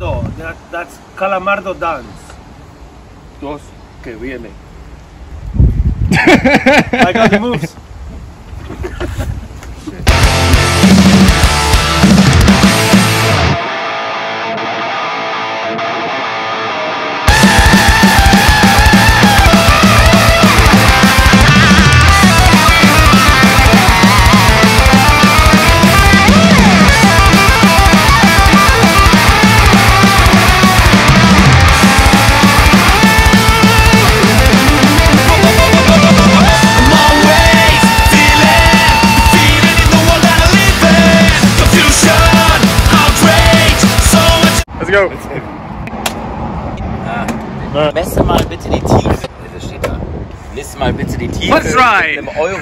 No, that, that's Calamardo dance. Dos que viene. I got the moves. Let's go. Messe mal bitte die Tiefe. Das steht da. Messe mal bitte die Tiefe. Let's ride. Mit einem Euro.